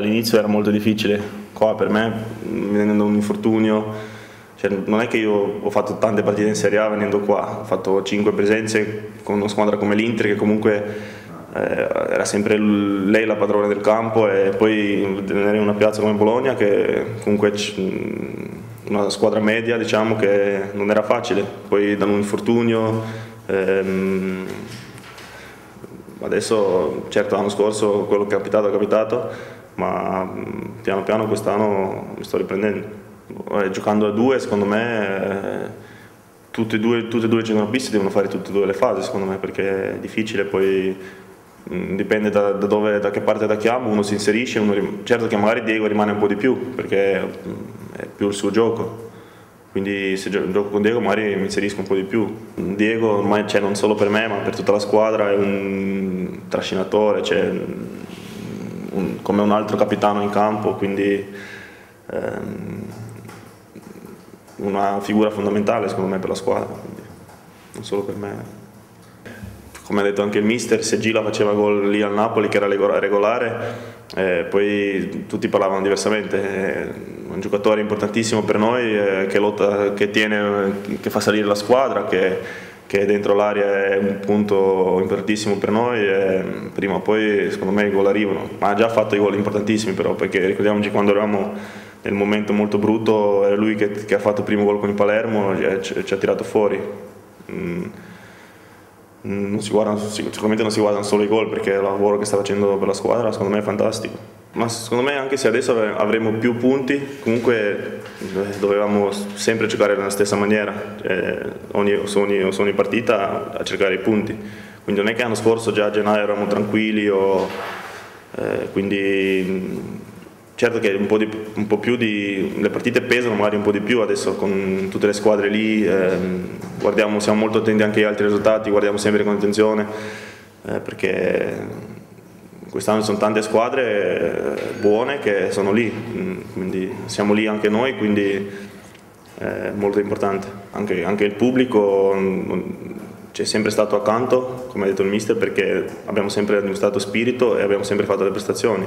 All'inizio era molto difficile, qua per me, venendo un infortunio, cioè, non è che io ho fatto tante partite in Serie A venendo qua, ho fatto 5 presenze con una squadra come l'Inter che comunque eh, era sempre lei la padrona del campo e poi venire in una piazza come Bologna che comunque una squadra media diciamo che non era facile, poi da un infortunio ehm, adesso certo l'anno scorso quello che è capitato è capitato ma mm, piano piano quest'anno mi sto riprendendo. Giocando a due, secondo me, eh, tutti e due, tutti e due i centrocampisti devono fare tutte e due le fasi, secondo me, perché è difficile, poi mm, dipende da, da, dove, da che parte attacchiamo, uno si inserisce, uno certo che magari Diego rimane un po' di più, perché mm, è più il suo gioco. Quindi se gioco con Diego magari mi inserisco un po' di più. Diego ormai cioè, non solo per me ma per tutta la squadra è un trascinatore, cioè, un, come un altro capitano in campo, quindi ehm, una figura fondamentale secondo me per la squadra, non solo per me. Come ha detto anche il mister, se Gila faceva gol lì al Napoli che era regolare, eh, poi tutti parlavano diversamente. È un giocatore importantissimo per noi eh, che, lotta, che, tiene, che fa salire la squadra, che, che dentro l'area è un punto importantissimo per noi e prima o poi secondo me i gol arrivano. Ma ha già fatto i gol importantissimi però perché ricordiamoci quando eravamo nel momento molto brutto era lui che, che ha fatto il primo gol con il Palermo e ci, ci ha tirato fuori. Mm. Non si guardano, sicuramente non si guardano solo i gol perché il lavoro che sta facendo per la squadra secondo me è fantastico ma secondo me anche se adesso avremo più punti, comunque eh, dovevamo sempre giocare nella stessa maniera, cioè, ogni, ogni, ogni, partita a cercare i punti. Quindi non è che l'anno scorso già a gennaio eravamo tranquilli, o, eh, quindi certo che un po, di, un po', più di... le partite pesano magari un po' di più adesso con tutte le squadre lì, eh, guardiamo, siamo molto attenti anche agli altri risultati, guardiamo sempre con attenzione, eh, perché quest'anno ci sono tante squadre eh, buone che sono lì, mm, quindi siamo lì anche noi, quindi è molto importante. Anche, anche il pubblico mm, ci è sempre stato accanto, come ha detto il mister, perché abbiamo sempre dimostrato spirito e abbiamo sempre fatto le prestazioni.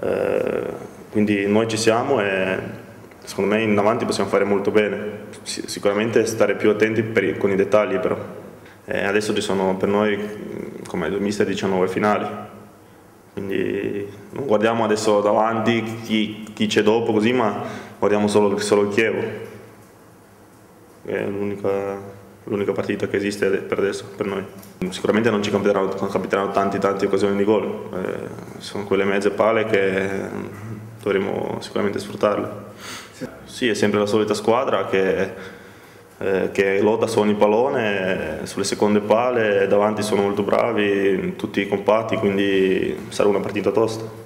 Eh, quindi noi ci siamo e secondo me in avanti possiamo fare molto bene. Sicuramente stare più attenti per, con i dettagli però. E adesso ci sono per noi, come il mister, 19 finali quindi non guardiamo adesso davanti chi, chi c'è dopo così, ma guardiamo solo, solo il Chievo. È l'unica, l'unica partita che esiste per adesso, per noi. Sicuramente non ci capiteranno, capiteranno tante tante occasioni di gol, eh, sono quelle mezze pale che dovremo sicuramente sfruttarle. Sì, è sempre la solita squadra che eh, che lotta su ogni pallone, sulle seconde pale, davanti sono molto bravi, tutti compatti, quindi sarà una partita tosta.